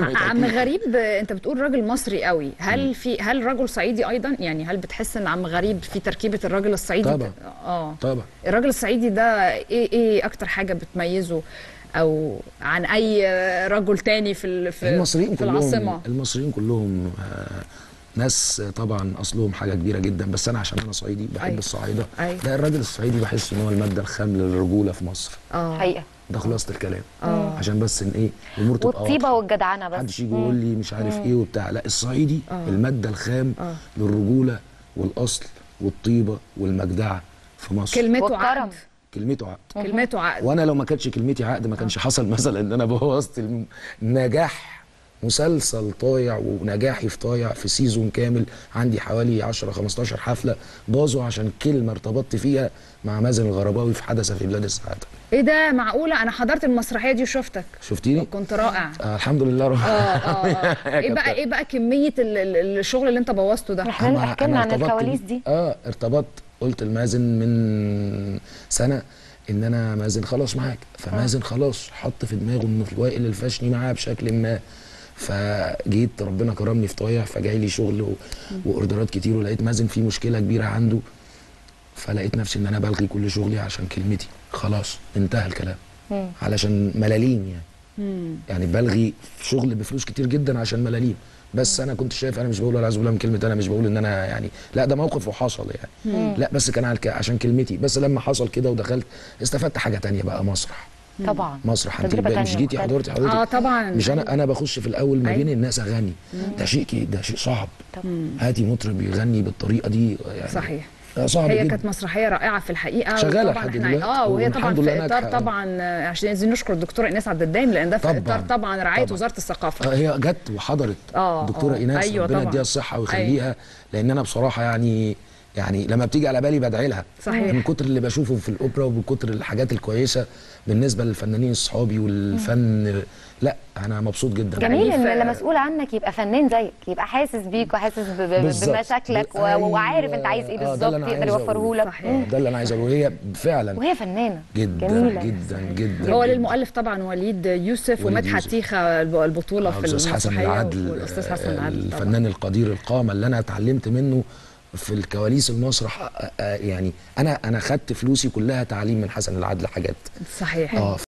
عم. غريب انت بتقول راجل مصري قوي. هل في هل رجل صعيدي أيضا؟ يعني هل بتحس ان عم غريب في تركيبة الراجل الصعيدي؟ طبعا. آه. طبعا. الراجل الصعيدي ده إيه إيه أكتر حاجة بتميزه؟ أو عن اي رجل تاني في في, المصريين في كلهم العاصمة؟ المصريين كلهم آه، ناس طبعا أصلهم حاجة كبيرة جدا بس أنا عشان أنا صعيدي بحب أيوة. الصعايدة. أيوة. لا الراجل الصعيدي بحس إن هو المادة الخام للرجولة في مصر. آه. حقيقة. ده خلاصة الكلام. آه. عشان بس إن إيه الأمور تبقى والطيبة. والجدعنة بس. محدش يجي يقول لي مش عارف إيه وبتاع. لا الصعيدي آه. المادة الخام آه. للرجولة والأصل والطيبة والمجدعة في مصر. كلمته والكرم. عقد. كلمته عقد. كلمته عقد. وأنا لو ما كانتش كلمتي عقد ما كانش حصل مثلا إن أنا بوظت الم- نجاح مسلسل طايع ونجاحي في طايع في سيزون كامل. عندي حوالي 10 15 حفلة باظوا عشان كلمة ارتبطت فيها مع مازن الغرباوي في حدث في بلاد السعادة. إيه ده؟ معقولة؟ أنا حضرت المسرحية دي وشفتك. شفتيني؟ كنت رائع. آه الحمد لله رب آه آه آه. إيه بقى إيه بقى كمية ال- ال- الشغل اللي أنت بوظته ده؟ إحنا احكي لنا عن ارتبطت الكواليس دي. آه ارتبطت قلت لمازن من سنة إن أنا مازن خلاص معاك. فمازن خلاص حط في دماغه إنه في وائل الفاشني معاه بشكل ما. فجيت ربنا كرمني في طايع فجاي لي شغل و... وأوردرات كتير ولقيت مازن في مشكلة كبيرة عنده فلقيت نفسي إن أنا بلغي كل شغلي عشان كلمتي. خلاص انتهى الكلام. مم. علشان ملاليم يعني. مم. يعني بلغي شغل بفلوس كتير جدا عشان ملاليم. بس أنا كنت شايف أنا مش بقول ولا عايز بالله من كلمة أنا مش بقول إن أنا يعني لا ده موقف وحصل يعني. لا بس كان عشان كلمتي. بس لما حصل كده ودخلت استفدت حاجة تانية بقى مسرح. طبعا مسرح تجربة مش جيتي. حضرتي حضرتك آه طبعا مش أنا أنا بخش في الأول ما بين أيوة. الناس أغني ده شيء ده شيء صعب طبعا. هاتي مطرب يغني بالطريقة دي يعني صحيح آه، صعب هي جدا كانت مسرحية رائعة في الحقيقة وطبعاً لحد إحنا- دلوقتي آه وهي طبعا في إطار. طبعا آه، عشان عايزين نشكر الدكتورة ايناس عبد الدايم لأن ده في طبعاً. إطار طبعا رعايه طبعاً. وزارة الثقافة آه، هي جت وحضرت آه، الدكتوره آه. ايناس أيوة ربنا. يديها الصحة ويخليها لأن أنا بصراحة يعني يعني لما بتيجي على بالي بدعي لها صحيح. من كتر اللي بشوفه في الأوبرا ومن كتر الحاجات الكويسة بالنسبة للفنانين اصحابي والفن لا أنا مبسوط جدا جميل إن اللي مسؤول عنك يبقى فنان زيك يبقى حاسس بيك وحاسس. بمشاكلك أيوة. وعارف أنت عايز إيه آه، بالظبط يقدر عايز يوفره. لك ده اللي أنا عايز أقوله هي فعلا وهي فنانة جدا جميلة جدا جدا هو جداً. للمؤلف طبعا وليد يوسف ومدحت. تيخة الب- البطولة آه، في الاستاذ حسن المسرحية العدل والأستاذ حسن آه، العدل طبعاً. الفنان القدير القامة اللي أنا اتعلمت منه في الكواليس المسرح آه، آه، يعني أنا أنا خدت فلوسي كلها تعليم من حسن العدل حاجات. صحيح. آه